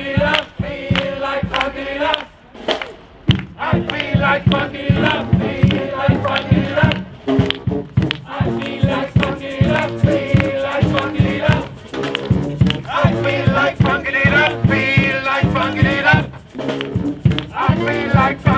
feel like. I feel like fucking it feel like. I feel like feel like. I feel like feel like like